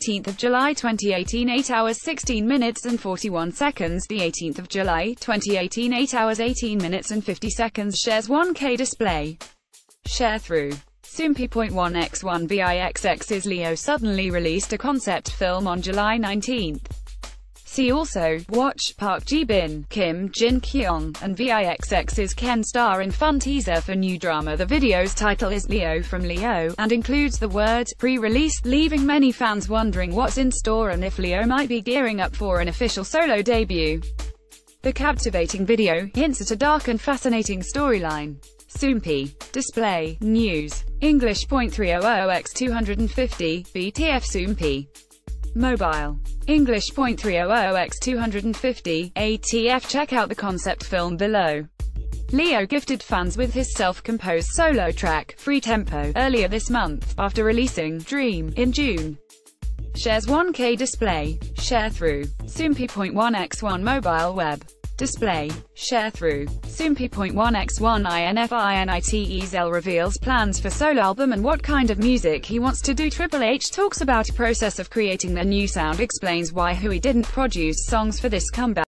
18th of July 2018 8 hours 16 minutes and 41 seconds The 18th of July 2018 8 hours 18 minutes and 50 seconds Shares 1K display. Share through. Soompi.1x1 VIXX's Leo suddenly released a concept film on July 19th. See also, watch, Park Ji-bin, Kim Jin-kyung, and VIXX's Ken star in fun teaser for new drama The video's title is Leo from Leo, and includes the word, pre-release, leaving many fans wondering what's in store and if Leo might be gearing up for an official solo debut. The captivating video hints at a dark and fascinating storyline. Soompi. Display. News. English. .300x250, BTF Soompi. Mobile. English. .300x250, ATF Check out the concept film below. Leo gifted fans with his self-composed solo track, Free Tempo, earlier this month, after releasing Dream in June. Shares 1K display. Share through. Soompi.1x1 mobile web. Display. Share through. Soompi.1x1 INFINITE's L reveals plans for solo album and what kind of music he wants to do. Triple H talks about process of creating the new sound, explains why Hui didn't produce songs for this comeback.